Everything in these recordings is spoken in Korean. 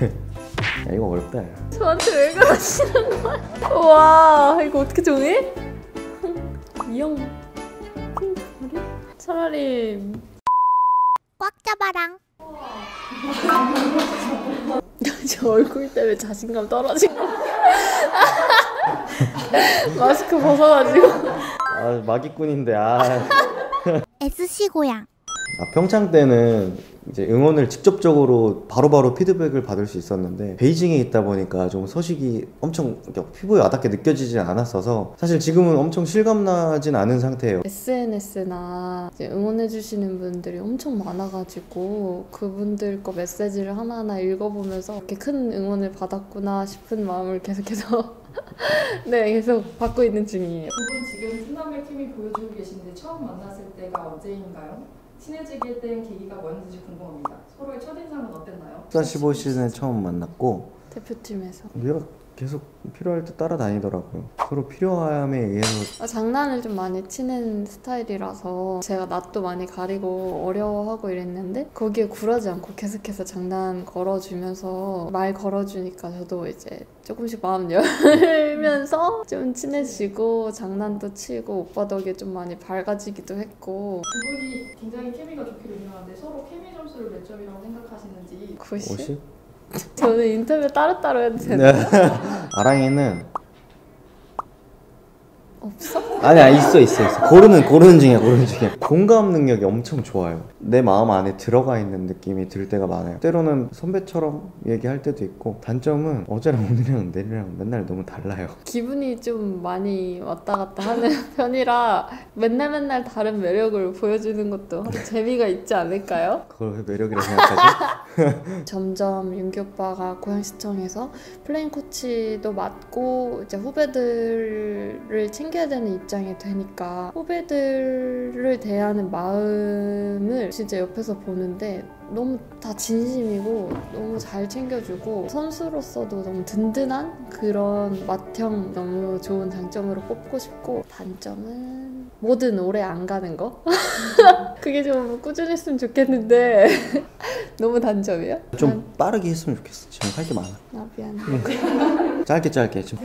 야 이거 어렵다. 저한테 왜 그러시는 거야? 와 이거 어떻게 정해? 이형 차라리 꽉 잡아랑. 저 얼굴 때문에 자신감 떨어진 거 마스크 벗어가지고 아 마기꾼인데 아. SC 고양. 아, 평창 때는 이제 응원을 직접적으로 바로 바로 피드백을 받을 수 있었는데 베이징에 있다 보니까 좀 소식이 엄청 피부에 와닿게 느껴지지 않았어서 사실 지금은 엄청 실감나진 않은 상태예요. SNS나 응원해주시는 분들이 엄청 많아가지고 그분들 거 메시지를 하나하나 읽어보면서 이렇게 큰 응원을 받았구나 싶은 마음을 계속해서 네 계속 받고 있는 중이에요. 두 분 지금 팀남의 팀이 보여주고 계신데 처음 만났을 때가 언제인가요? 친해지게 된 계기가 뭐였는지 궁금합니다. 서로의 첫인상은 어땠나요? 수산 15 시즌에 처음 만났고 대표팀에서 얘가 계속 필요할 때 따라다니더라고요. 서로 필요함에 의해서 아, 장난을 좀 많이 치는 스타일이라서 제가 낯도 많이 가리고 어려워하고 이랬는데 거기에 굴하지 않고 계속해서 장난 걸어주면서 말 걸어주니까 저도 이제 조금씩 마음 열면서 좀 친해지고 장난도 치고 오빠 덕에 좀 많이 밝아지기도 했고 두 분이 굉장히 케미가 좋기로 유명한데 서로 케미 점수를 몇 점이라고 생각하시는지 90? 50? 저는 인터뷰 따로따로 해도 되나요? 아랑이는 없어? 아니야 있어 있어 있어. 고르는 고르는 중이야 고르는 중이야. 공감 능력이 엄청 좋아요. 내 마음 안에 들어가 있는 느낌이 들 때가 많아요. 때로는 선배처럼 얘기할 때도 있고 단점은 어제랑 오늘이랑 내일이랑 맨날 너무 달라요. 기분이 좀 많이 왔다 갔다 하는 편이라 맨날 맨날 다른 매력을 보여주는 것도 한 재미가 있지 않을까요? 그걸 왜 매력이라고 생각하지? 점점 윤기 오빠가 고양시청에서 플레잉 코치도 맡고 이제 후배들 을 챙겨야 되는 입장이 되니까 후배들을 대하는 마음을 진짜 옆에서 보는데 너무 다 진심이고 너무 잘 챙겨주고 선수로서도 너무 든든한 그런 맏형 너무 좋은 장점으로 뽑고 싶고 단점은 뭐든 오래 안 가는 거? 그게 좀 꾸준했으면 좋겠는데 너무 단점이야? 좀 빠르게 했으면 좋겠어. 지금 할 게 많아. 아 미안 짧게 짧게 지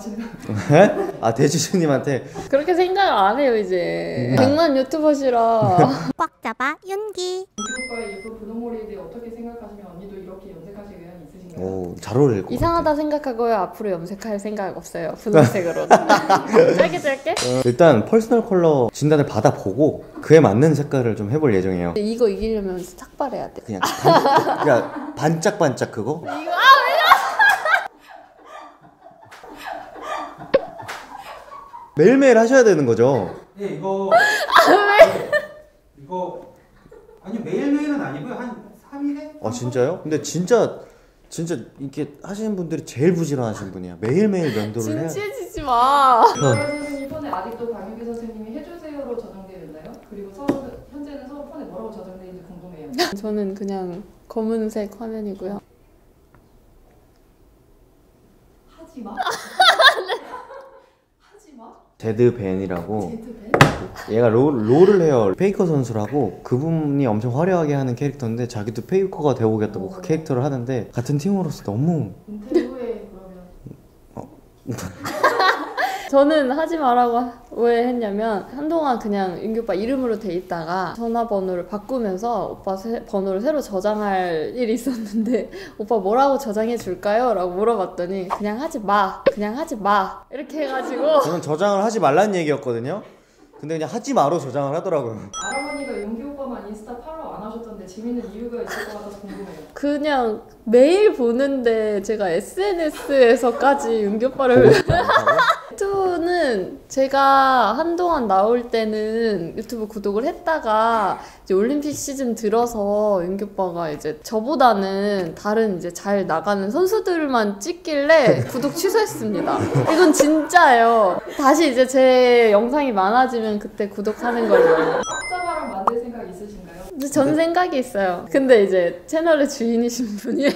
하시는 거. 아 대주주님한테? 그렇게 생각 안 해요 이제. 100만 유튜버시라. 꽉 잡아 윤기. 오빠의 예쁜 분홍머리에 대해 어떻게 생각하시면 언니도 이렇게 염색하실 의향이 있으신가요? 오 잘 어울릴 것 이상하다 생각하고요. 앞으로 염색할 생각 없어요 분홍색으로. 짧게 짧게? 같아 일단 personal color 진단을 받아보고 그에 맞는 색깔을 좀 해볼 예정이에요. 이거 이기려면 삭발해야 돼. 그냥 반, 그냥 반짝반짝 그거? 이거 매일매일 하셔야 되는 거죠? 네 이거 이거 아니 매일매일은 아니고요 한 3일에 아 진짜요? 근데 진짜 진짜 이렇게 하시는 분들이 제일 부지런하신 분이야 매일매일 면도를 해야 돼 진지해지지 마 선생님 폰에 아직도 박유기 선생님이 해주세요로 저장되어 있나요? 그리고 서, 현재는 서로 폰에 뭐라고 저장되어 있는지 궁금해요. 저는 그냥 검은색 화면이고요 하지 마. 하지 마. 제드 ban이라고 제드 ban? 얘가 롤, 롤을 해요 페이커 선수라고 그분이 엄청 화려하게 하는 캐릭터인데 자기도 페이커가 되어보겠다고 그 캐릭터를 하는데 같은 팀으로서 너무 후에 그러면 저는 하지 말라고 왜 했냐면 한동안 그냥 윤기 오빠 이름으로 돼 있다가 전화번호를 바꾸면서 오빠 새- 번호를 새로 저장할 일이 있었는데 오빠 뭐라고 저장해 줄까요? 라고 물어봤더니 그냥 하지 마 그냥 하지 마. 이렇게 해가지고. 저는 저장을 하지 말라는 얘기였거든요. 근데 그냥 하지 마로 저장을 하더라고요. 아라머니가 윤기 오빠만 인스타 팔로우 안 하셨던데 재밌는 이유가 있을 것 같아서 궁금해요. 그냥 매일 보는데 제가 SNS에서까지 윤기 오빠를 유튜브는 제가 한동안 나올 때는 유튜브 구독을 했다가 이제 올림픽 시즌 들어서 윤기 오빠가 이제 저보다는 다른 이제 잘 나가는 선수들만 찍길래 구독 취소했습니다. 이건 진짜예요. 다시 이제 제 영상이 많아지면 그때 구독하는 걸로. 빡자바랑 만들 생각 있으신가요? 전 생각이 있어요. 근데 이제 채널의 주인이신 분이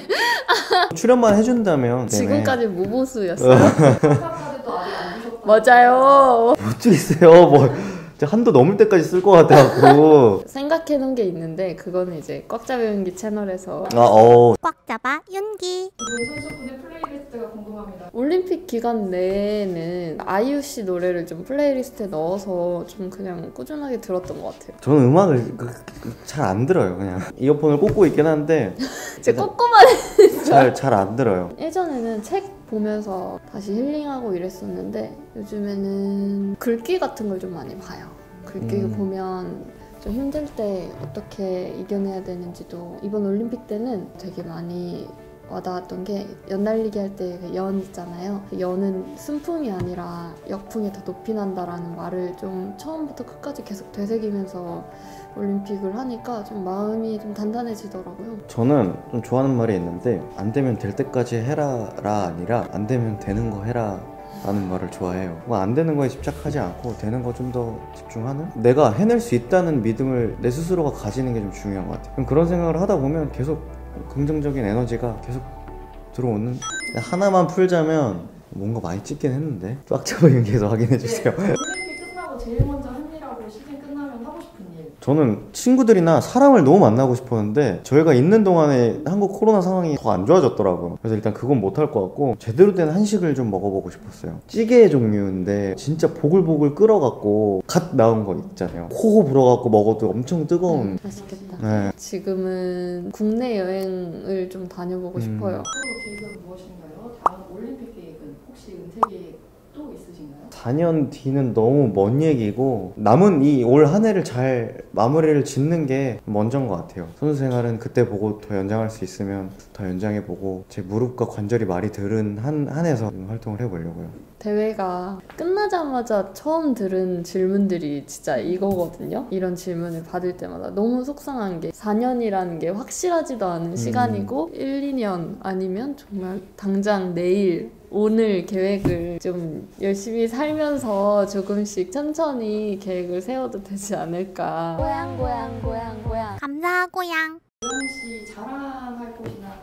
출연만 해준다면 지금까지 무보수였어요. 맞아요. 못 주겠어요 뭐 한도 넘을 때까지 쓸 것 같아갖고 생각해 놓은 게 있는데 그거는 이제 꽉 잡아 윤기 채널에서 아 어. 꽉 잡아 윤기 선수분의 playlist가 궁금합니다. 올림픽 기간 내에는 아이유 씨 노래를 좀 playlist에 넣어서 좀 그냥 꾸준하게 들었던 것 같아요. 저는 음악을 잘 안 들어요 그냥 이어폰을 꽂고 있긴 한데 제 꼼꼼한 잘잘 안 들어요 예전에는 책 보면서 다시 힐링하고 이랬었는데 요즘에는 글귀 같은 걸 좀 많이 봐요. 글귀 음. 보면 좀 힘들 때 어떻게 이겨내야 되는지도 이번 올림픽 때는 되게 많이 와닿았던 게 연날리기 할때그연 있잖아요. 그 연은 순풍이 아니라 역풍이 더 높이 난다라는 말을 좀 처음부터 끝까지 계속 되새기면서 올림픽을 하니까 좀 마음이 좀 단단해지더라고요. 저는 좀 좋아하는 말이 있는데 안 되면 될 때까지 해라라 아니라 안 되면 되는 거 해라 라는 말을 좋아해요. 뭐안 되는 거에 집착하지 않고 되는 거 좀 더 집중하는? 내가 해낼 수 있다는 믿음을 내 스스로가 가지는 게 좀 중요한 것 같아요. 그런 생각을 하다 보면 계속 긍정적인 에너지가 계속 들어오는 하나만 풀자면 뭔가 많이 찍긴 했는데 꽉 잡아 연기해서 확인해 주세요. 네, 저는 친구들이나 사람을 너무 만나고 싶었는데 저희가 있는 동안에 한국 코로나 상황이 더 안 좋아졌더라고요. 그래서 일단 그건 못할 것 같고 제대로 된 한식을 좀 먹어보고 싶었어요. 찌개 종류인데 진짜 보글보글 끓어갖고 갓 나온 거 있잖아요. 코 불어갖고 먹어도 엄청 뜨거운. 음, 맛있겠다. 네. 지금은 국내 여행을 좀 다녀보고 음. 싶어요. 앞으로 계획은 무엇인가요? 다음 올림픽 계획은 혹시 은퇴 계획 또 있으신가요? 4년 뒤는 너무 먼 얘기고 남은 이 올 한 해를 잘 마무리를 짓는 게 먼저인 것 같아요. 선수 생활은 그때 보고 더 연장할 수 있으면 더 연장해보고 제 무릎과 관절이 말이 들은 한, 한 해에서 활동을 해보려고요. 대회가 끝나자마자 처음 들은 질문들이 진짜 이거거든요. 이런 질문을 받을 때마다 너무 속상한 게 4년이라는 게 확실하지도 않은 시간이고 1, 2년 아니면 정말 당장 내일 오늘 계획을 좀 열심히 살 면서 조금씩 천천히 계획을 세워도 되지 않을까. 고양 고양 고양 고양. 감사하고양 고양 씨 자랑할 곳이나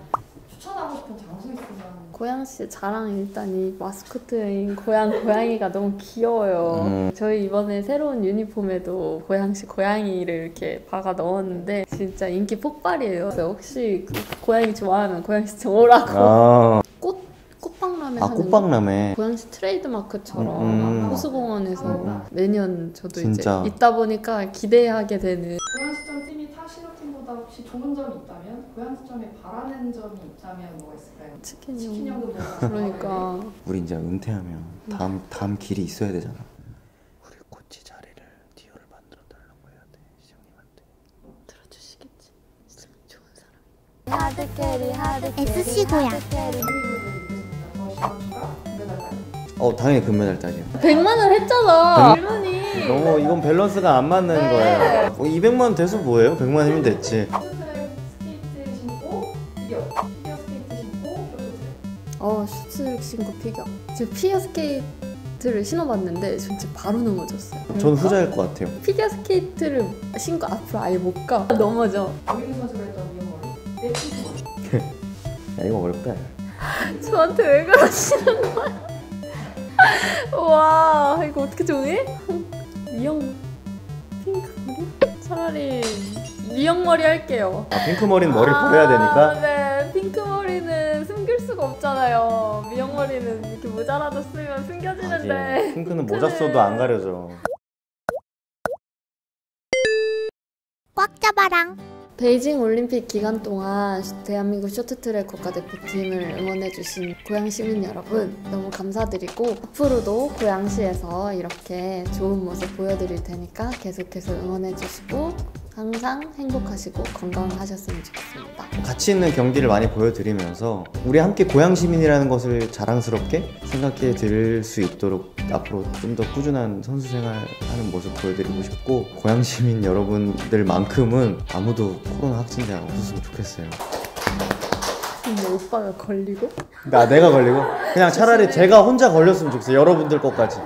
추천하고 싶은 장소 있으면 고양 씨 자랑 일단 이 마스코트인 고양 고양이가 너무 귀여워요. 음. 저희 이번에 새로운 유니폼에도 고양 씨 고양이를 이렇게 박아 넣었는데 진짜 인기 폭발이에요. 그래서 혹시 그 고양이 좋아하면 고양 씨좀 오라고. 아, 꽃 꽃박람회 아 하는 꽃박람회. 고양 씨 트레이드마크처럼 음. 호수공원에서 음. 매년 저도 진짜. 이제 있다 보니까 기대하게 되는 고양시점 팀이 타 신호팀보다 혹시 좋은 점이 있다면 고양시점에 바라는 점이 있다면 뭐가 있을까요? 치킨. 연금보다 그러니까 우리 이제 은퇴하면 다음 다음 길이 있어야 되잖아. 우리 코치 자리를 디오를 만들어 달라고 해야 돼 시장님한테. 들어주시겠지. 진짜 좋은 사람. 하드캐리 하드캐리. SC 고양 더 어 당연히 금메달 따죠. 100만 원 했잖아. 백- 질문이. 너무 이건 밸런스가 안 맞는 네. 거예요. 뭐 200만 돼서 뭐예요? 100만 이면 됐지. 쇼트트랙 스케이트 신고 피겨 피겨 스케이트 신고 쇼트트랙 어 쇼트 신고 피겨. 지금 피겨 스케이트를 신어봤는데 진짜 바로 넘어졌어요. 전 후자일 것 같아요. 피겨 스케이트를 신고 앞으로 아예 못 가. 넘어져. 박유리 선수가 했던 내 핑크머리 야 이거 어렵다. 저한테 왜 그러시는 거야? 와 이거 어떻게 정해? 미영 핑크 머리? 차라리 미영 머리 할게요. 아 핑크 머리는 머리를 버려야 되니까. 아, 네, 핑크 머리는 숨길 수가 없잖아요. 미영 머리는 이렇게 모자라도 쓰면 숨겨지는데. 하긴 핑크는 모자 써도 안 가려져. 꽉 잡아랑 베이징 올림픽 기간 동안 대한민국 쇼트트랙 국가대표팀을 응원해주신 고양 시민 여러분 너무 감사드리고 앞으로도 고양시에서 이렇게 좋은 모습 보여드릴 테니까 계속해서 응원해주시고 항상 행복하시고 건강하셨으면 좋겠습니다. 가치 있는 경기를 많이 보여드리면서 우리 함께 고양 시민이라는 것을 자랑스럽게 생각해 드릴 수 있도록 앞으로 좀 더 꾸준한 선수 생활하는 모습 보여드리고 싶고 고양 시민 여러분들만큼은 아무도 코로나 확진자 없었으면 좋겠어요. 근데 오빠가 걸리고? 나 내가 걸리고 그냥 차라리 제가 혼자 걸렸으면 좋겠어요. 여러분들 것까지.